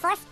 だぞ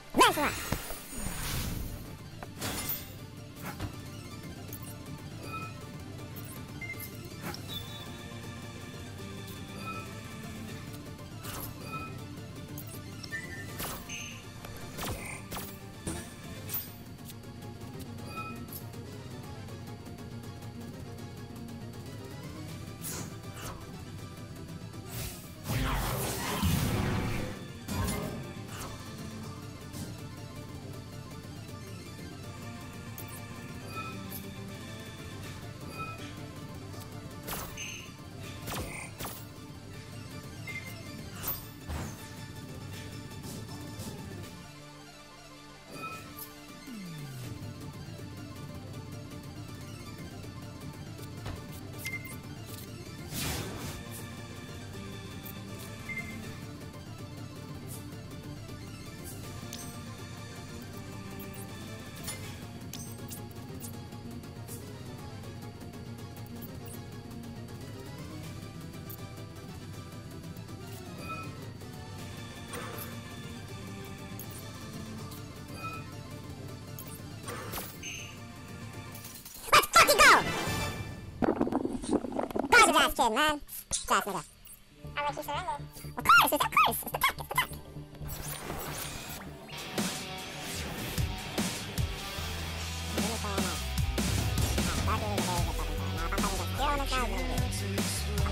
Okay, man. Jazz nigga. I'm like, he surrendered. Of course, it's of course. It's the pack, it's the pack.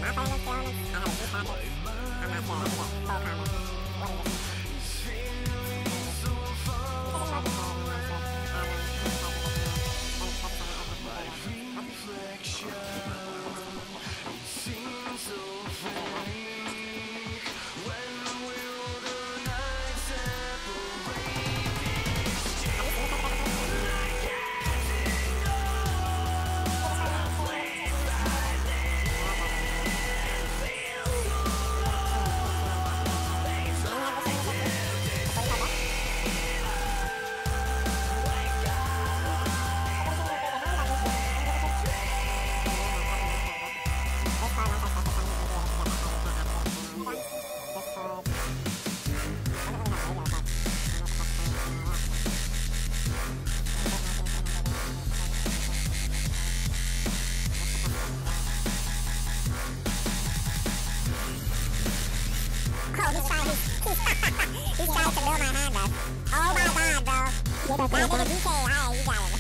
I'm not playing. I'm not playing. I'm not playing 人生は愛以外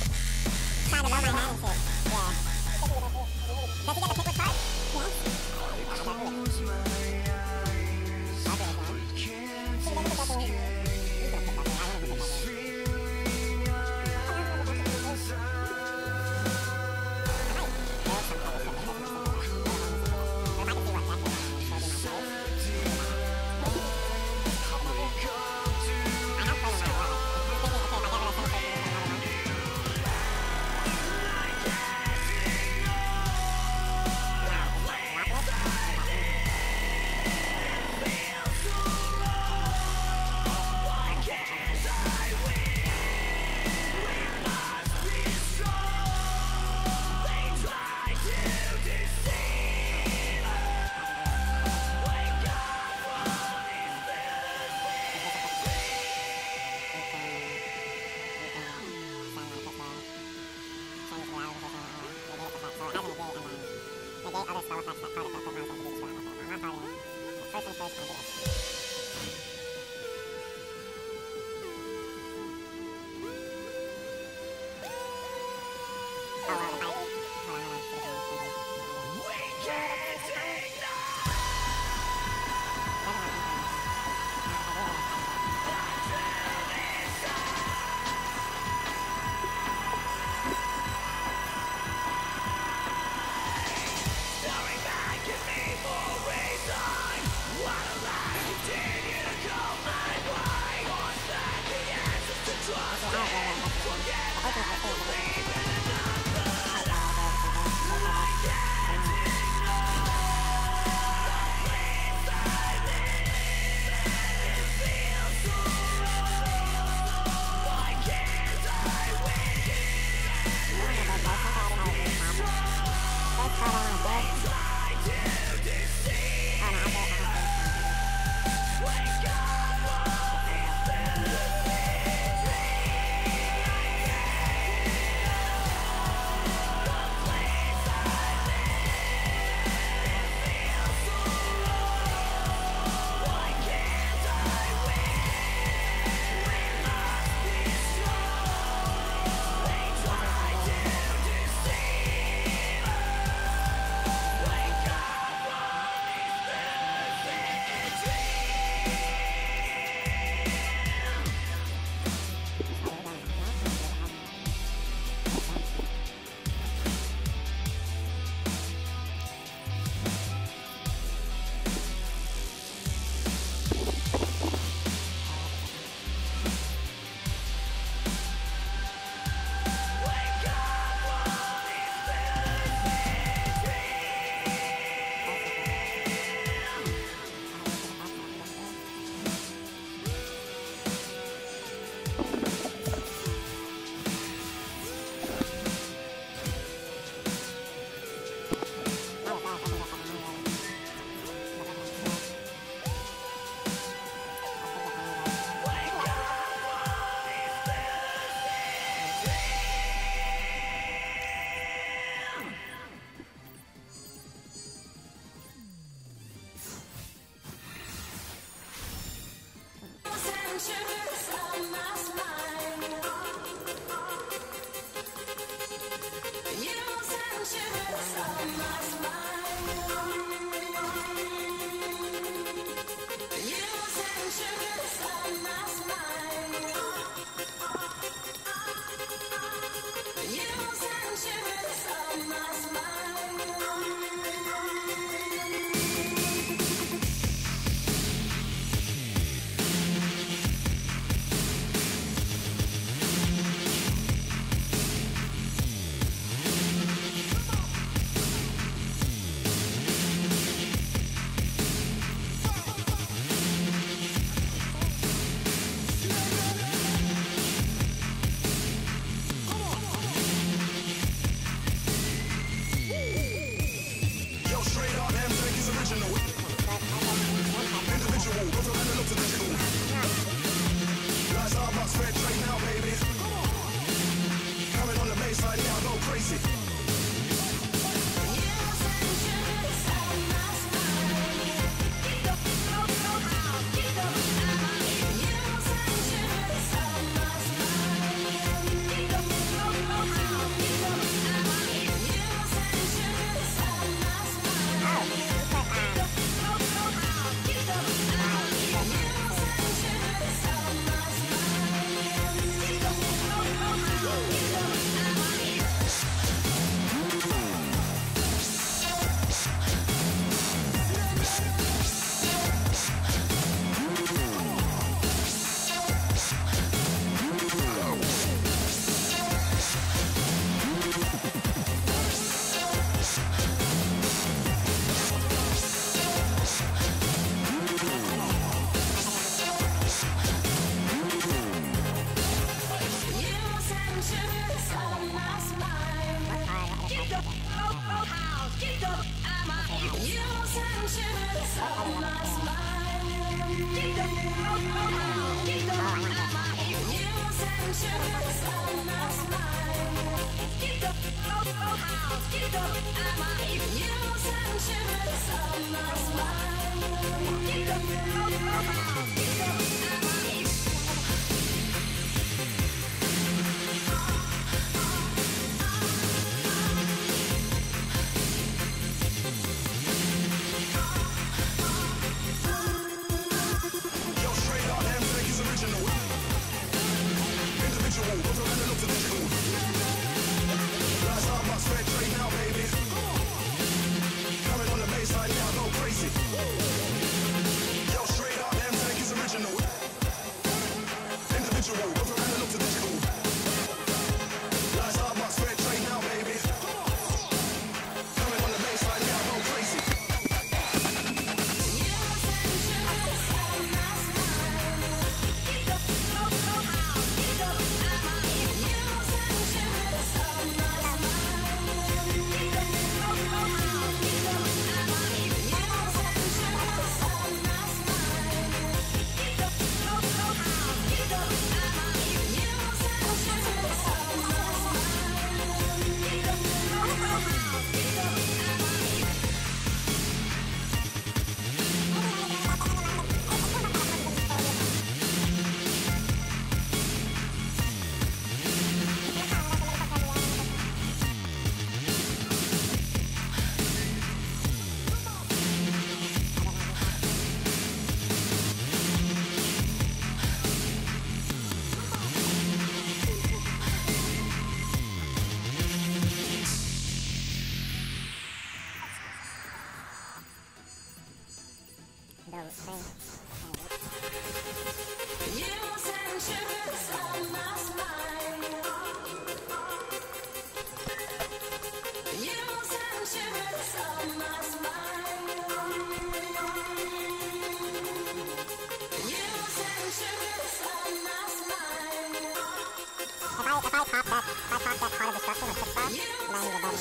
I if I pop that if I pop that part of destruction with six five, then I'm the better.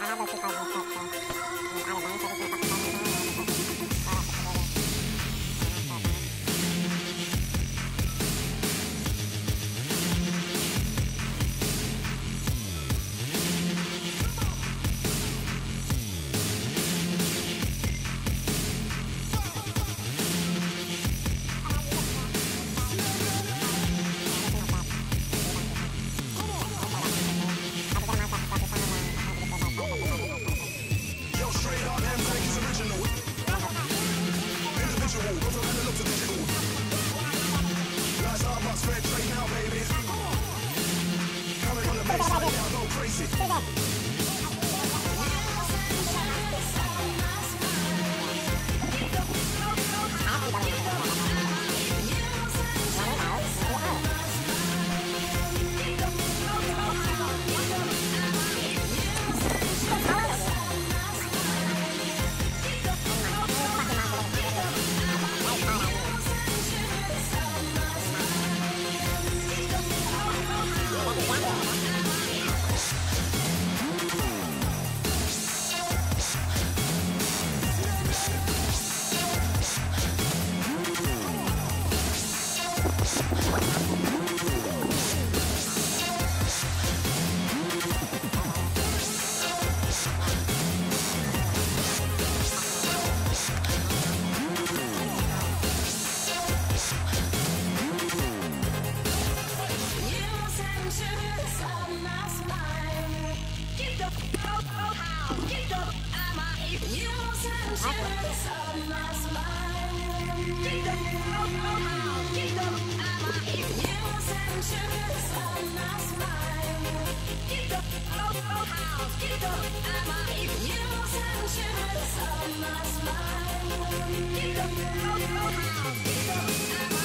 I have those two cards in the set, so. Do this again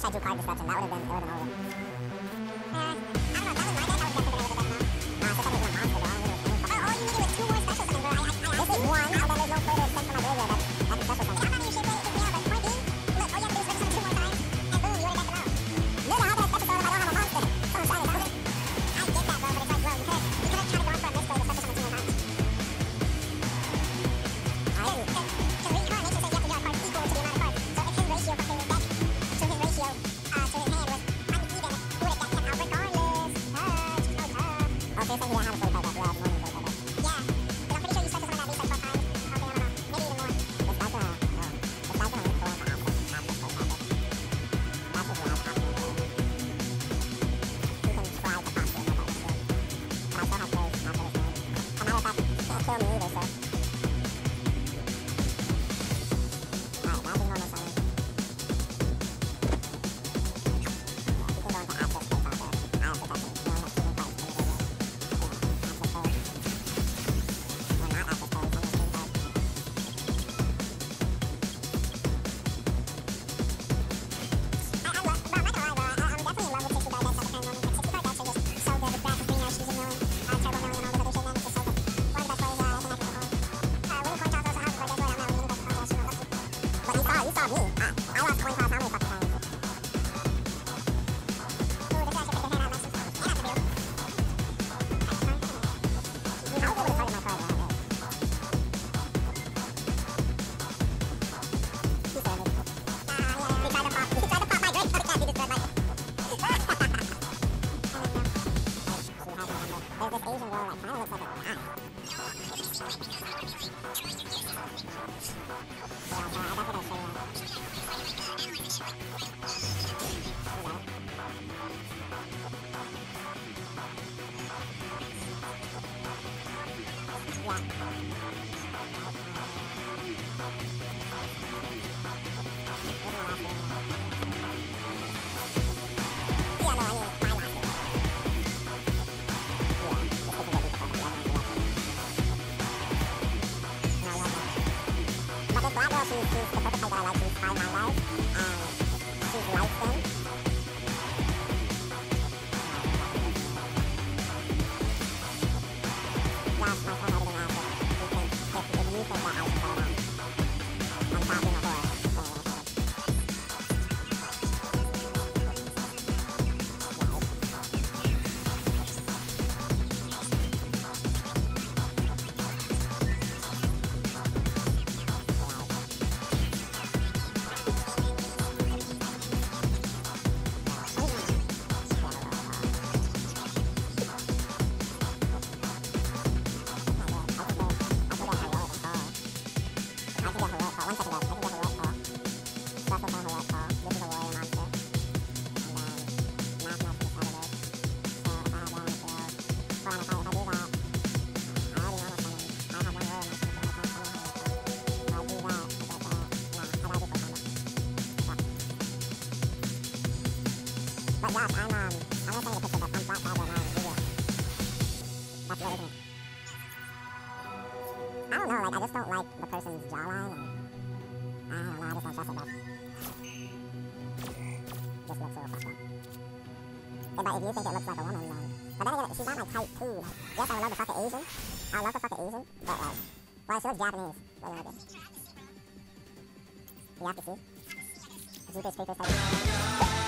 wish I drew card destruction. That would have been I like to inspire my life. But yeah, I'm, um, I'm gonna send you a picture of this unboxed bag right now and video. That's really cool. I don't know, like, I just don't like the person's jawline, and I don't know, I just don't trust it, guys. Just looks so fucked up. But if you think it looks like a woman, then... But then again, she's not my type, too. Like, yes, I would love to fuck an Asian. I would love to fuck an Asian, but, like... Well, she looks Japanese. Really like it. You have to see? Jeepers Creepers type.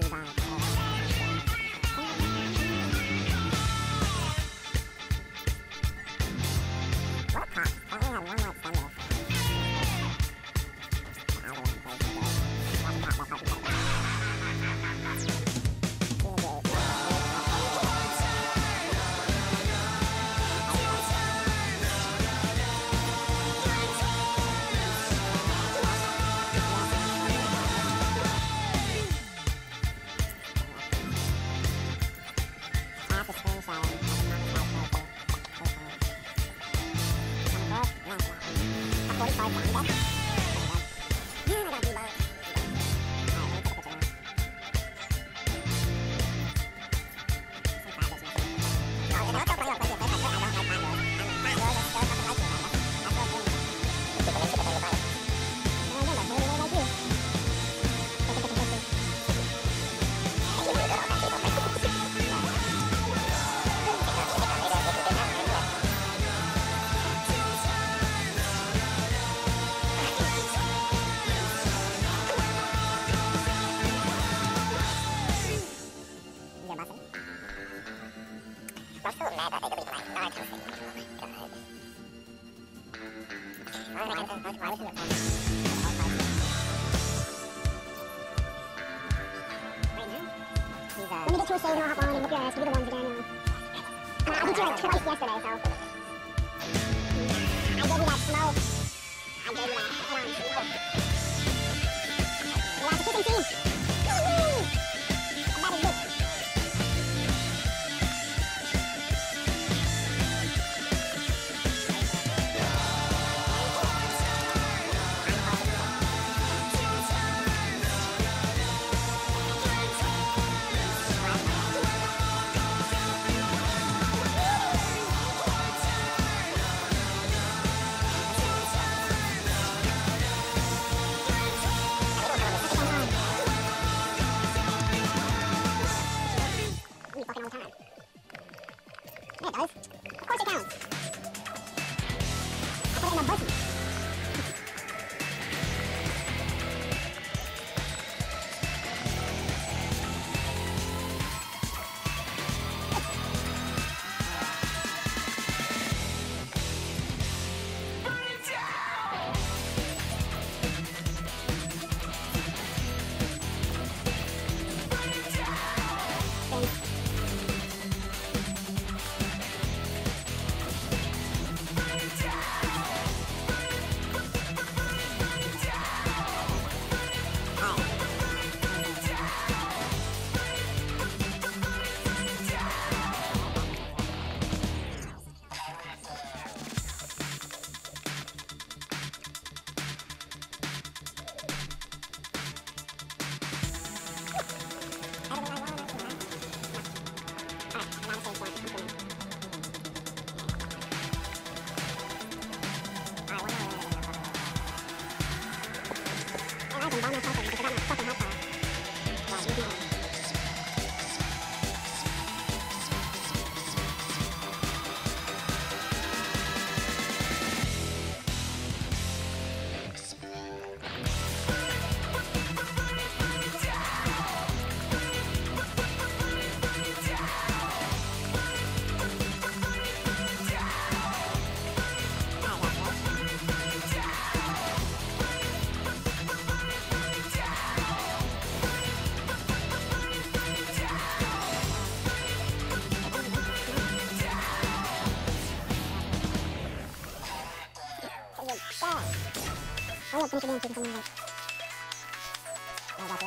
知道我有不是练琴个功的来打球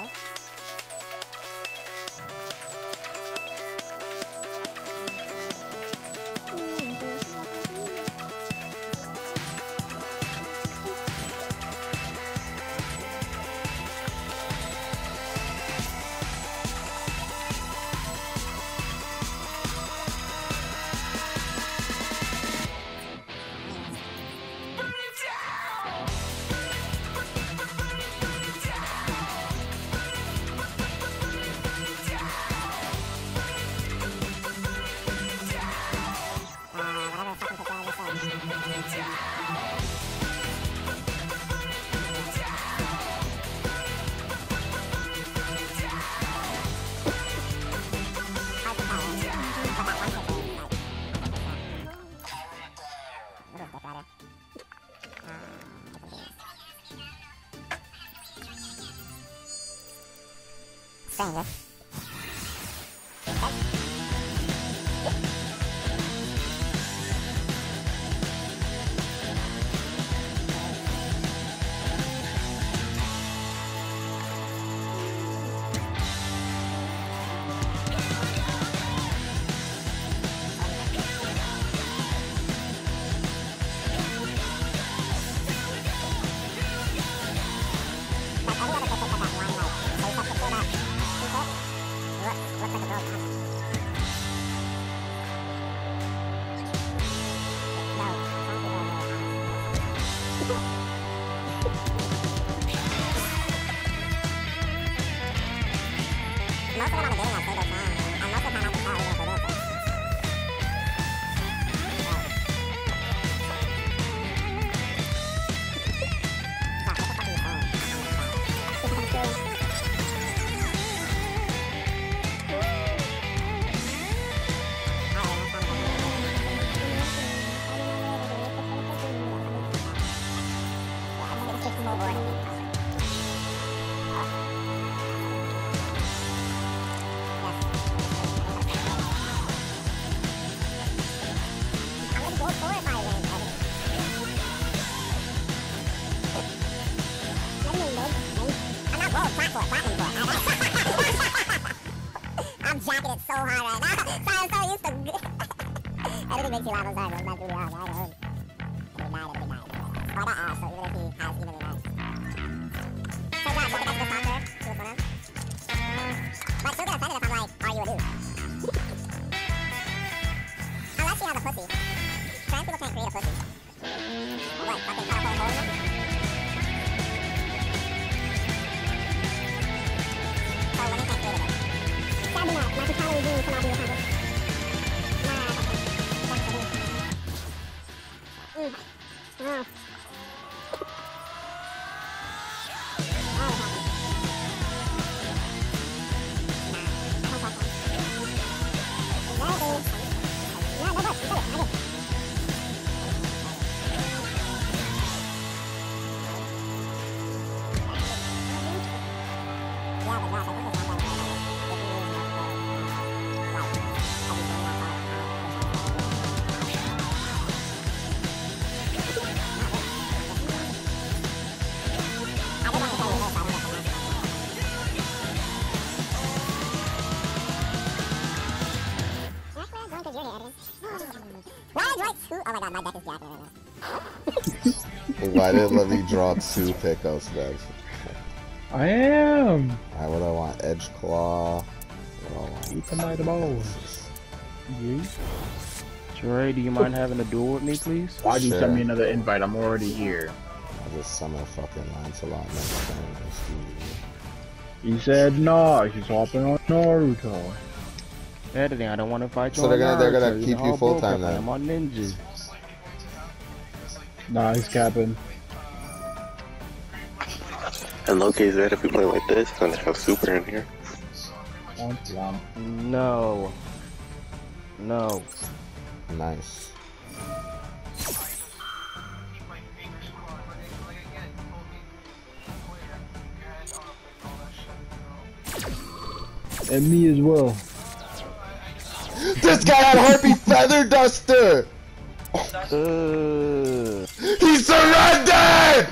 さ了？Mm. Now. Why did let me draw two pickups, man? I am. Alright, what do I want? Edge Claw. What do I want? Eat the mighty balls. Yeah. Trey, do you mind having a duel with me, please? Why do you Sure. send me another invite? I'm already here. I just summon fucking Lancelot next time. Let's. You said no. She's hopping on Naruto. Editing, I don't want to fight you So on they're gonna- they're gonna Naruto, keep know, you full-time broke up, then. I'm on ninja. Nah, he's capping. In low case, right, if we play like this, gonna have super in here. Womp womp. No. No. Nice. And me as well. This guy had Harpy Feather Duster! Uh, He surrendered!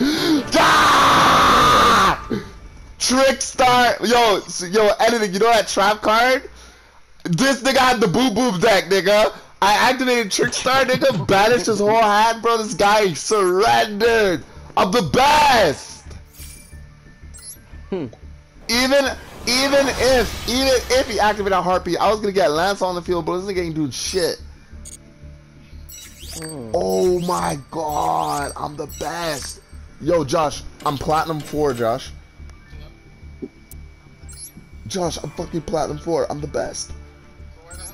Ah! Trickstar! Yo, yo, editing, you know that trap card? This nigga had the boom boom deck, nigga. I activated Trickstar, nigga, banished his whole hand, bro. This guy surrendered. I'm the best. Hmm. Even, even if, even if he activated a heartbeat, I was gonna get Lance on the field, but this nigga ain't doing shit. Hmm. Oh my god, I'm the best. Yo, Josh, I'm platinum four, Josh. Josh, I'm fucking platinum four. I'm the best.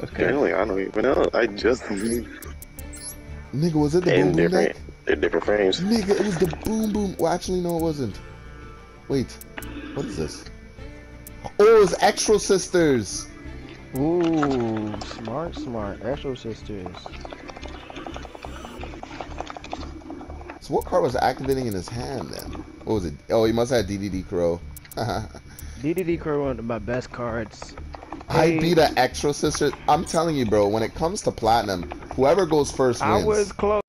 Okay. Really, I don't even know. I just Nigga, was it the in boom boom different, deck? in different frames. Nigga, it was the boom boom. Well, actually, no, it wasn't. Wait, what is this? Oh, it's Extra Sisters. Ooh, smart, smart. Astro Sisters. So what card was activating in his hand then? What was it? Oh, he must have DDD Crow. DDD Crow one of my best cards. I beat an Extra Sister. I'm telling you, bro. When it comes to platinum, whoever goes first I wins. was close.